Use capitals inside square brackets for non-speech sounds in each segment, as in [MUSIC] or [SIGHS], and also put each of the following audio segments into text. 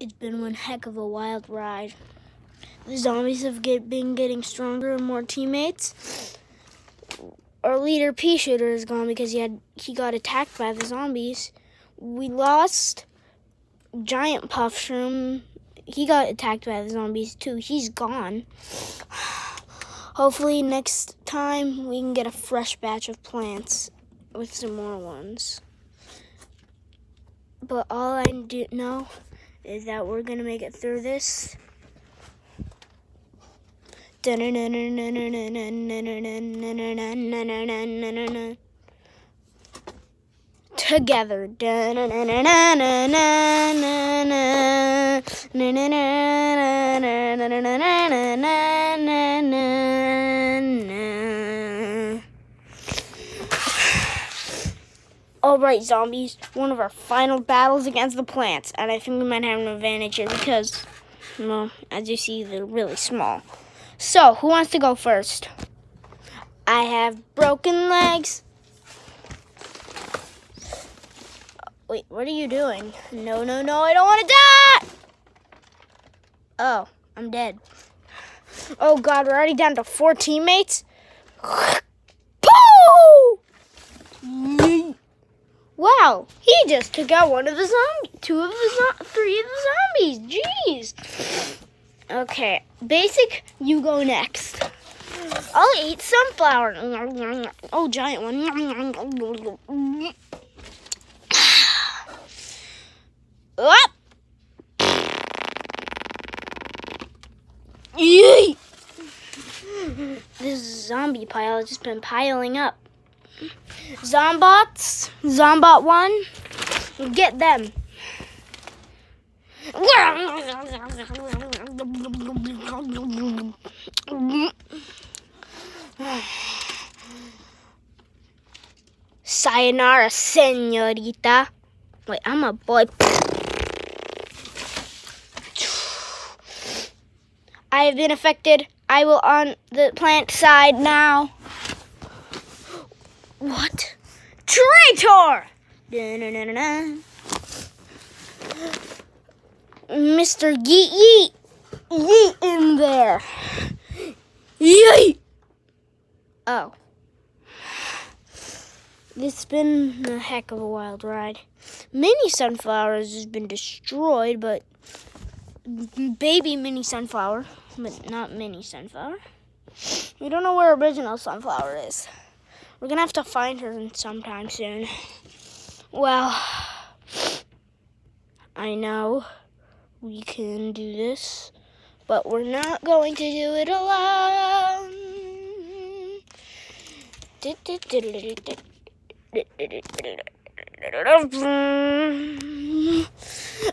It's been one heck of a wild ride. The zombies have get, been getting stronger and more teammates. Our leader Pea Shooter is gone because he had he got attacked by the zombies. We lost Giant Puff Shroom. He got attacked by the zombies too. He's gone. Hopefully next time we can get a fresh batch of plants with some more ones. But all I do know is that we're gonna make it through this. Together. All right, zombies. One of our final battles against the plants, and I think we might have an advantage here because, well, as you see, they're really small. So, who wants to go first? I have broken legs. Wait, what are you doing? No, no, no, I don't want to die! Oh, I'm dead. Oh god, we're already down to four teammates. Wow, he just took out one of the zombies, two of the zo- three of the zombies. Jeez. Okay, basic, you go next. I'll eat sunflower. Oh, giant one. Up. This zombie pile has just been piling up. Zombots, Zombot 1, get them. Sayonara, senorita. Wait, I'm a boy. I have been affected. I will on the plant side now. What? Traitor! Da-na-na-na-na. Mr. Yeet Yeet! Yeet in there! Yeet! Oh. It's been a heck of a wild ride. Mini Sunflowers has been destroyed, but baby Mini Sunflower, but not Mini Sunflower. We don't know where original Sunflower is. We're gonna have to find her sometime soon. Well, I know we can do this, but we're not going to do it alone.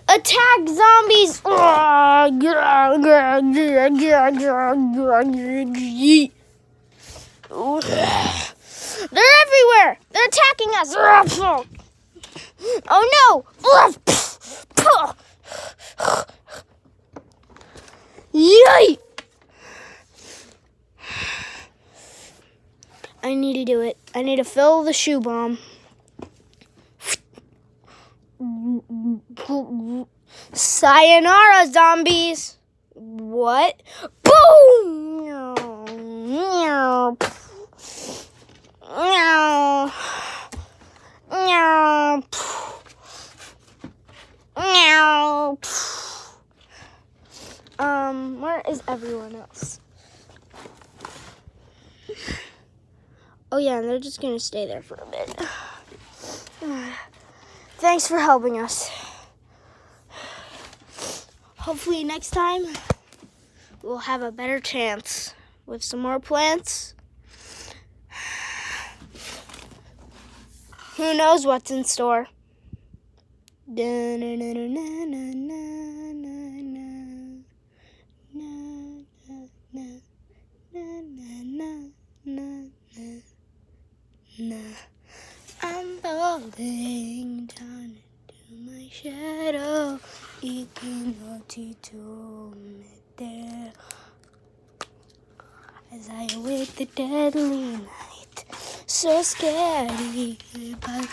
Attack zombies! [LAUGHS] [LAUGHS] They're everywhere! They're attacking us! Oh no! Yay! I need to do it. I need to fill the shoe bomb. Sayonara, zombies! What? Boom! Meow. Meow. Meow. Meow. Um, where is everyone else? Oh yeah, and they're just gonna stay there for a bit. [SIGHS] Thanks for helping us. Hopefully next time we'll have a better chance with some more plants. Who knows what's in store? I'm falling down into my shadow. there as I await the deadly night so scary. But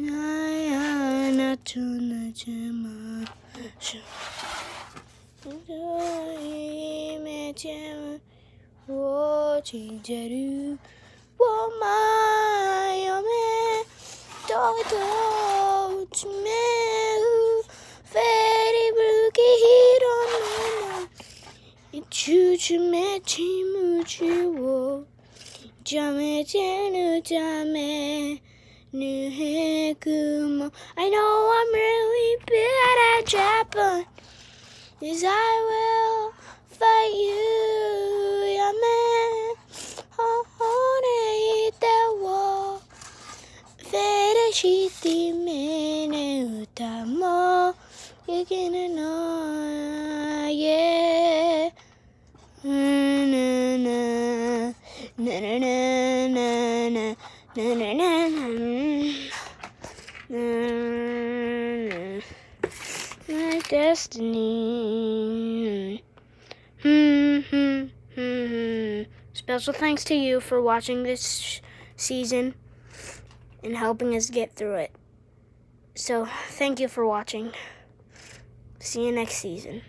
I am not to the gym. Watching Jeru, oh my, oh man, don't touch me. Very brookie hit on my mom. Choo choo, me, choo choo, Jame Jame I know I'm really bad at Japan. Is I will fight you, Yame. Hone the war. Fereshiti mene utamo. You're gonna know. My destiny. Special thanks to you for watching this season and helping us get through it. So, thank you for watching. See you next season.